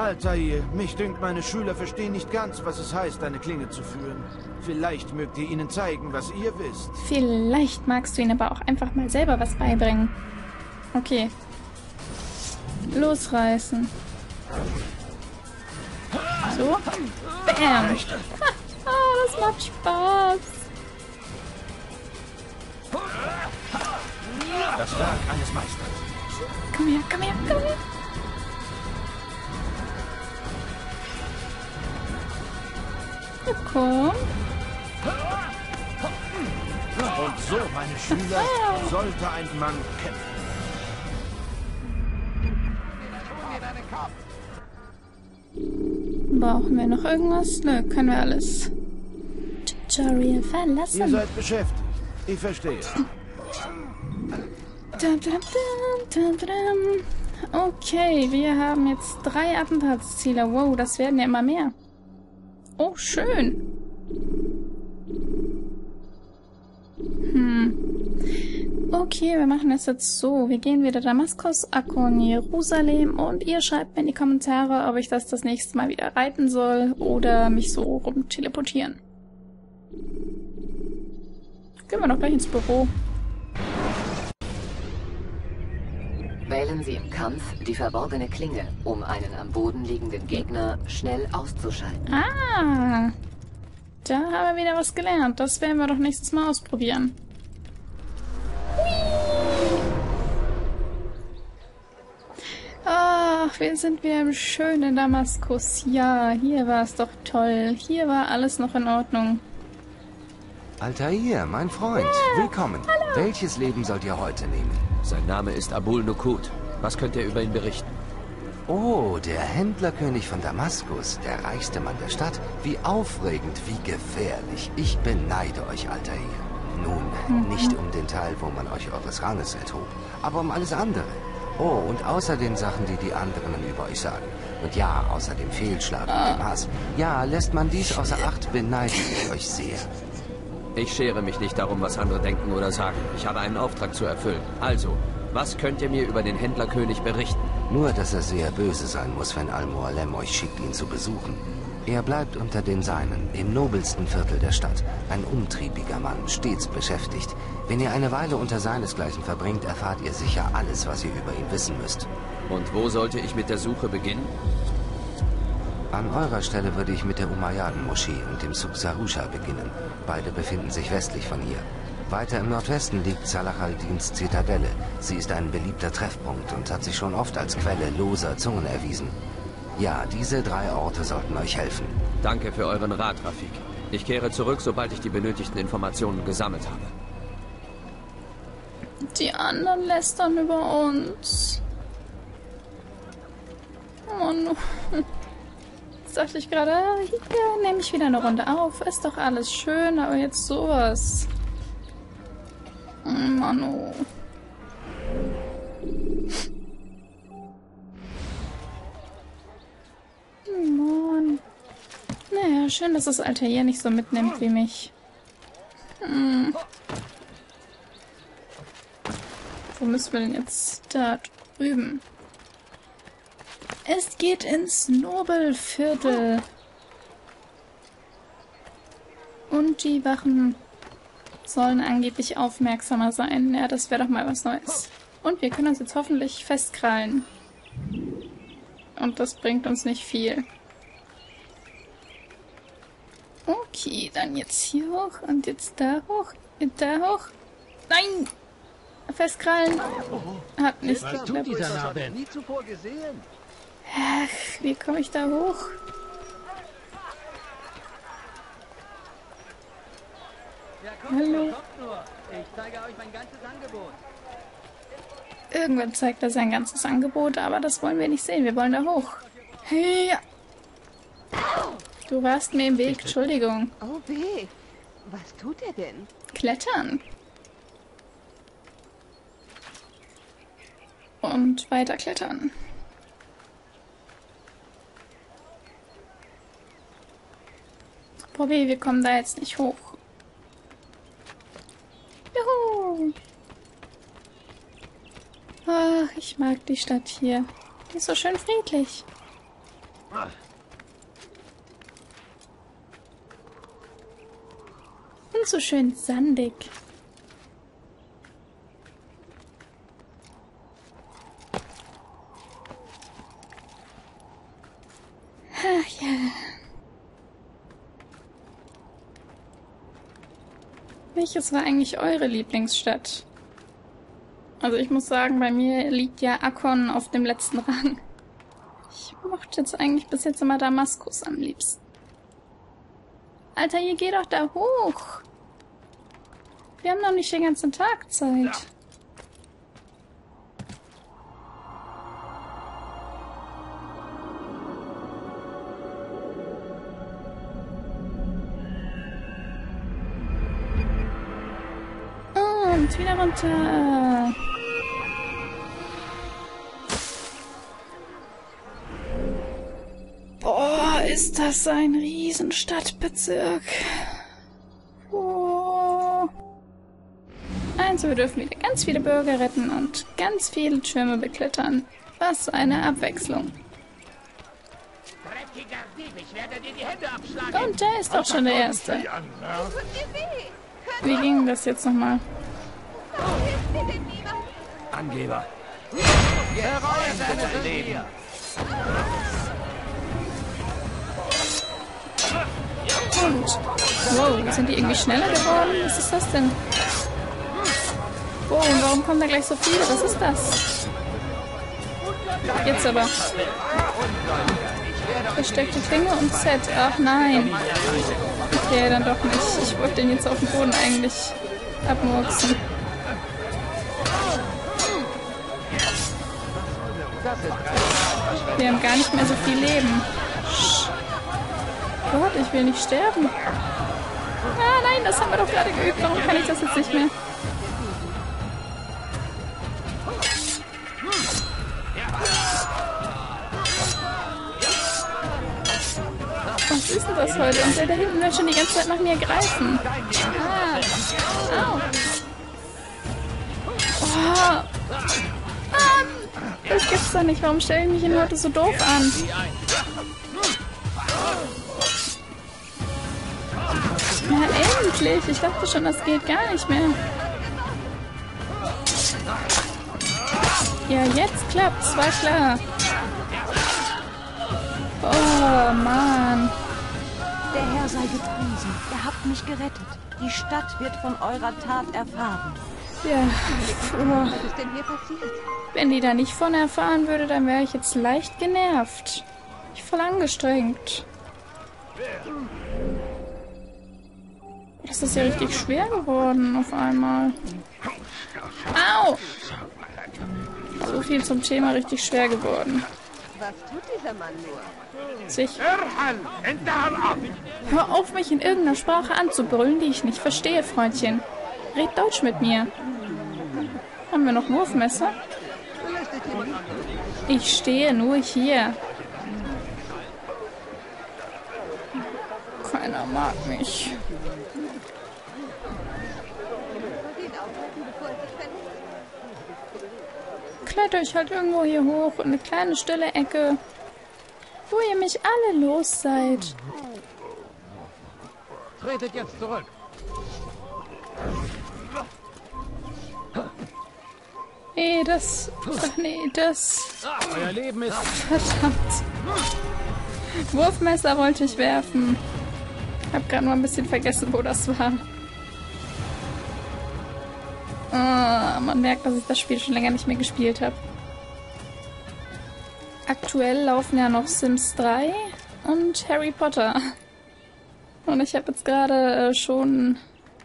Altair, mich dünkt, meine Schüler verstehen nicht ganz, was es heißt, eine Klinge zu führen. Vielleicht mögt ihr ihnen zeigen, was ihr wisst. Vielleicht magst du ihnen aber auch einfach mal selber was beibringen. Okay. Losreißen. So. Bam. Ah, das macht Spaß. Das Werk eines Meisters. Komm her, komm her, komm her. Komm. Und so, meine Schüler, sollte ein Mann kämpfen. Brauchen wir noch irgendwas? Nö, können wir alles. Tutorial Ihr verlassen. seid beschäftigt. Ich verstehe. Okay, wir haben jetzt drei Attentatsziele. Wow, das werden ja immer mehr. Oh, schön. Hm. Okay, wir machen das jetzt so. Wir gehen wieder Damaskus, Akkon, Jerusalem und ihr schreibt mir in die Kommentare, ob ich das das nächste Mal wieder reiten soll oder mich so rum teleportieren. Gehen wir doch gleich ins Büro. Wählen Sie im Kampf die verborgene Klinge, um einen am Boden liegenden Gegner schnell auszuschalten. Ah, da haben wir wieder was gelernt. Das werden wir doch nächstes Mal ausprobieren. Ach, wir sind wieder im schönen Damaskus. Ja, hier war es doch toll. Hier war alles noch in Ordnung. Altair, mein Freund, willkommen. Welches Leben sollt ihr heute nehmen? Sein Name ist Abul Nukut. Was könnt ihr über ihn berichten? Oh, der Händlerkönig von Damaskus, der reichste Mann der Stadt. Wie aufregend, wie gefährlich. Ich beneide euch, Altair. Nun, nicht um den Teil, wo man euch eures Ranges enthob, aber um alles andere. Oh, und außer den Sachen, die die anderen über euch sagen. Und ja, außer dem Fehlschlag und dem Hass. Ja, lässt man dies außer Acht, beneide ich euch sehr. Ich schere mich nicht darum, was andere denken oder sagen. Ich habe einen Auftrag zu erfüllen. Also, was könnt ihr mir über den Händlerkönig berichten? Nur, dass er sehr böse sein muss, wenn Al-Mualem euch schickt, ihn zu besuchen. Er bleibt unter den Seinen, im nobelsten Viertel der Stadt. Ein umtriebiger Mann, stets beschäftigt. Wenn ihr eine Weile unter seinesgleichen verbringt, erfahrt ihr sicher alles, was ihr über ihn wissen müsst. Und wo sollte ich mit der Suche beginnen? An eurer Stelle würde ich mit der Umayyaden-Moschee und dem Suk Sarusha beginnen. Beide befinden sich westlich von hier. Weiter im Nordwesten liegt Salah al-Dins Zitadelle. Sie ist ein beliebter Treffpunkt und hat sich schon oft als Quelle loser Zungen erwiesen. Ja, diese drei Orte sollten euch helfen. Danke für euren Rat, Rafik. Ich kehre zurück, sobald ich die benötigten Informationen gesammelt habe. Die anderen lästern über uns. Oh no. Jetzt dachte ich gerade, ah, hier nehme ich wieder eine Runde auf. Ist doch alles schön, aber jetzt sowas. Oh, Manu. Mann. Naja, schön, dass das Altair nicht so mitnimmt wie mich. Hm. Wo müssen wir denn jetzt da drüben? Es geht ins Nobelviertel. Und die Wachen sollen angeblich aufmerksamer sein. Ja, das wäre doch mal was Neues. Und wir können uns jetzt hoffentlich festkrallen. Und das bringt uns nicht viel. Okay, dann jetzt hier hoch und jetzt da hoch, und da hoch. Nein! Festkrallen. Hat nicht Was tut geklappt. dieser Narbe? Nie zuvor gesehen. Ach, wie komme ich da hoch? Ja, kommt Hallo. nur, kommt nur. Ich zeige euch mein ganzes Angebot. Irgendwann zeigt er sein ganzes Angebot, aber das wollen wir nicht sehen. Wir wollen da hoch. Hey, ja. Du warst mir im Weg, Entschuldigung. Oh weh. Was tut er denn? Klettern. Und weiter klettern. Bobby, wir kommen da jetzt nicht hoch. Juhu! Ach, ich mag die Stadt hier. Die ist so schön friedlich. Und so schön sandig. Ach ja. Welches war eigentlich eure Lieblingsstadt? Also ich muss sagen, bei mir liegt ja Akkon auf dem letzten Rang. Ich mochte jetzt eigentlich bis jetzt immer Damaskus am liebsten. Alter, hier geh doch da hoch. Wir haben noch nicht den ganzen Tag Zeit. Und wieder runter. Boah, ist das ein Riesenstadtbezirk. Oh. Also, wir dürfen wieder ganz viele Bürger retten und ganz viele Türme beklettern. Was eine Abwechslung. Und da ist auch schon der Erste. Weh. Wie ging das jetzt nochmal? Warum hilft mir denn niemand? Angeber. Leben. Wow, sind die irgendwie schneller geworden? Was ist das denn? Wow, und warum kommen da gleich so viele? Was ist das? Jetzt aber. Versteckte Klinge und Z. Ach nein. Okay, dann doch nicht. Ich wollte den jetzt auf dem Boden eigentlich abmurksen. Wir haben gar nicht mehr so viel Leben. Gott, ich will nicht sterben. Ah, nein, das haben wir doch gerade geübt. Warum kann ich das jetzt nicht mehr? Was ist denn das heute? Und der da hinten will schon die ganze Zeit nach mir greifen. Ah. Au. Oh. Das gibt's doch nicht. Warum stellen mich ihn heute so doof an? Ja, endlich. Ich dachte schon, das geht gar nicht mehr. Ja, jetzt klappt's. War klar. Oh, Mann. Der Herr sei gepriesen. Ihr habt mich gerettet. Die Stadt wird von eurer Tat erfahren. Ja. Was ist denn hier passiert? wenn die da nicht von erfahren würde, dann wäre ich jetzt leicht genervt. Ich voll angestrengt. Das ist ja richtig schwer geworden auf einmal. Au! So viel zum Thema richtig schwer geworden. Was tut dieser Mann nur? Sich. Hör auf, mich in irgendeiner Sprache anzubrüllen, die ich nicht verstehe, Freundchen. Red Deutsch mit mir. Haben wir noch Wurfmesser? Ich stehe nur hier. Keiner mag mich. Soll ihn aufhalten, bevor er sich verletzt? Kletter ich halt irgendwo hier hoch in eine kleine stille Ecke, wo ihr mich alle los seid. Tretet jetzt zurück. Nee, das. Ach nee, das. Euer Leben ist Verdammt. Wurfmesser wollte ich werfen. Hab gerade nur ein bisschen vergessen, wo das war. Ah, man merkt, dass ich das Spiel schon länger nicht mehr gespielt habe. Aktuell laufen ja noch Sims 3 und Harry Potter. Und ich habe jetzt gerade äh, schon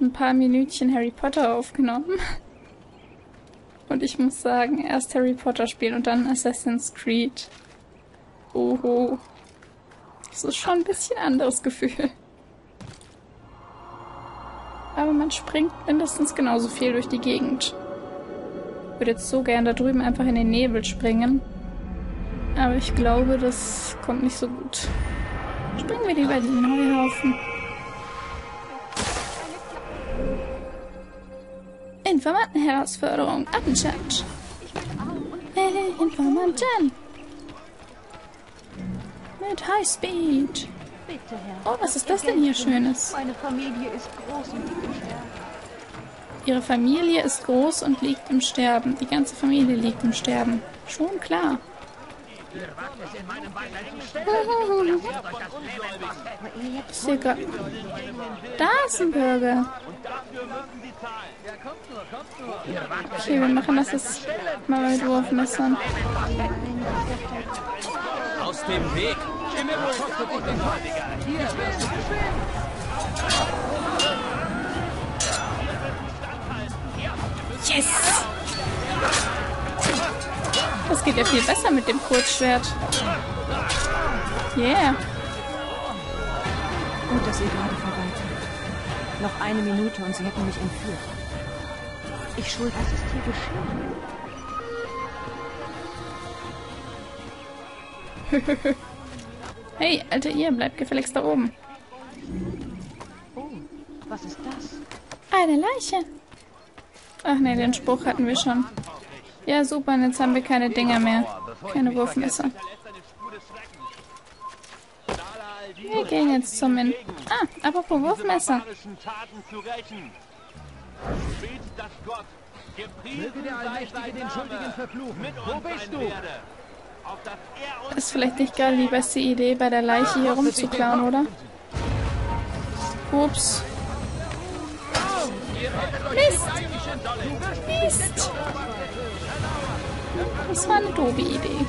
ein paar Minütchen Harry Potter aufgenommen. Und ich muss sagen, erst Harry Potter spielen und dann Assassin's Creed. Oho. Das ist schon ein bisschen anderes Gefühl. Aber man springt mindestens genauso viel durch die Gegend. Ich würde jetzt so gern da drüben einfach in den Nebel springen. Aber ich glaube, das kommt nicht so gut. Springen wir lieber in den Heuhaufen. Informantenherausforderung. Attentat. Hey, Informanten. Mit Highspeed. Oh, was ist das denn hier Schönes? Meine Familie ist groß und liegt im Sterben. Ihre Familie ist groß und liegt im Sterben. Die ganze Familie liegt im Sterben. Schon klar. Ich sehe grad- Da ist ein Burger. Okay, wir machen das jetzt mal mit Wurfmessern. Aus dem Weg! Yes! Das geht ja viel besser mit dem Kurzschwert. Yeah. Gut, dass ihr gerade vorbei seid. Noch eine Minute und sie hätten mich entführt. Ich schuld, was ist hier geschehen? Hey, Alter, ihr bleibt gefälligst da oben. Oh, was ist das? Eine Leiche. Ach nee, den Spruch hatten wir schon. Ja, super, und jetzt haben wir keine Dinger mehr. Keine Wurfmesser. Wir gehen jetzt zum In... Ah, apropos Wurfmesser. Das Ist vielleicht nicht gerade die beste Idee, bei der Leiche hier rumzuklauen, oder? Ups. Mist! Mist! Das war eine doofe Idee.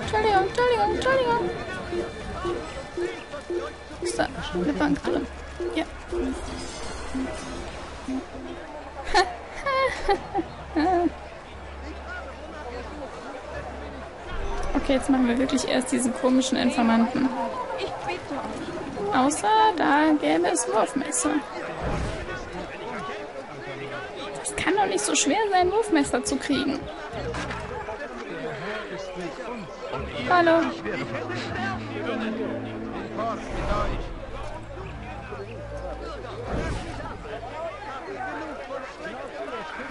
Entschuldigung, Entschuldigung, Entschuldigung. Ist da eine Bank drin? Ja. Okay, jetzt machen wir wirklich erst diesen komischen Informanten. Ich bitte euch. Außer da gäbe es Wurfmesser. Das kann doch nicht so schwer sein, Wurfmesser zu kriegen. Hallo.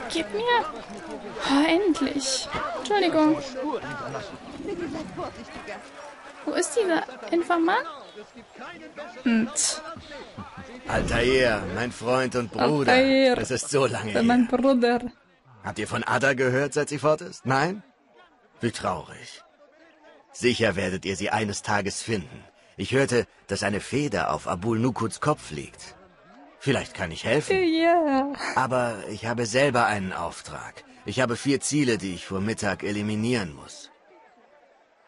Gib mir. Oh, endlich. Entschuldigung. Wo ist dieser Informant? Und Altair, mein Freund und Bruder. Altair. Es ist so lange mein her. Bruder. Habt ihr von Ada gehört, seit sie fort ist? Nein? Wie traurig. Sicher werdet ihr sie eines Tages finden. Ich hörte, dass eine Feder auf Abul Nukuts Kopf liegt. Vielleicht kann ich helfen. Ja. Aber ich habe selber einen Auftrag. Ich habe vier Ziele, die ich vor Mittag eliminieren muss.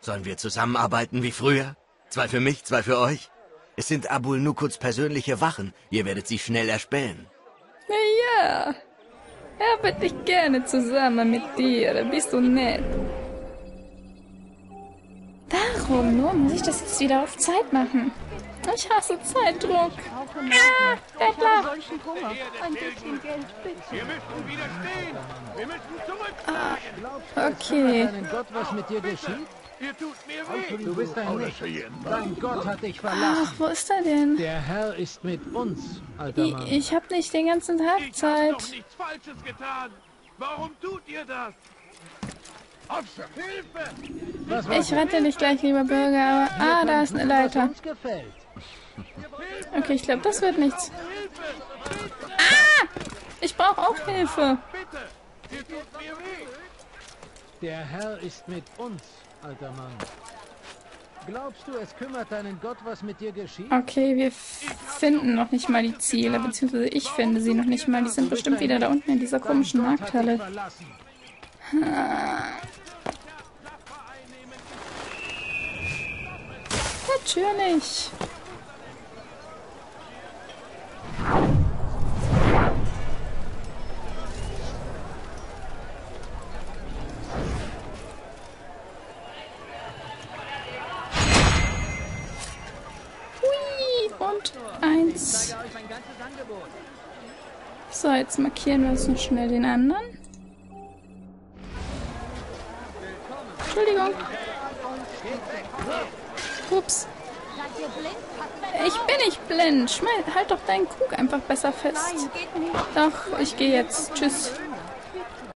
Sollen wir zusammenarbeiten wie früher? Zwei für mich, zwei für euch? Es sind Abul Nukuts persönliche Wachen. Ihr werdet sie schnell erspähen. Ja. Arbeite ich gerne zusammen mit dir. Bist du nett. Warum nur muss ich das jetzt wieder auf Zeit machen? Ich hasse Zeitdruck. Ah, Ich Hunger. Ein bisschen Geld, bitte. Wir müssen widerstehen. Wir müssen zurück. Okay. Deinen Gott, was mit dir geschieht? Ihr tut mir weh. Du bist ein Nicht. Dein Gott hat dich verlassen. Ach, wo ist er denn? Der Herr ist mit uns, alter Ich, Mann. ich habe nicht den ganzen Tag Ich Zeit. doch nichts Falsches getan. Warum tut ihr das? Ich rette dich gleich, lieber Bürger. Aber, ah, da ist eine Leiter. Okay, ich glaube, das wird nichts. Ah! Ich brauche auch Hilfe. Der Herr ist mit uns, alter Mann. Glaubst du, es kümmert deinen Gott, was mit dir geschieht? Okay, wir finden noch nicht mal die Ziele, beziehungsweise ich finde sie noch nicht mal. Die sind bestimmt wieder da unten in dieser komischen Markthalle. verlassen. Natürlich. So, jetzt markieren wir uns noch schnell den anderen. Entschuldigung. Ups. Ich bin nicht blind. Schmeiß, halt doch deinen Krug einfach besser fest. Doch, ich gehe jetzt. Tschüss.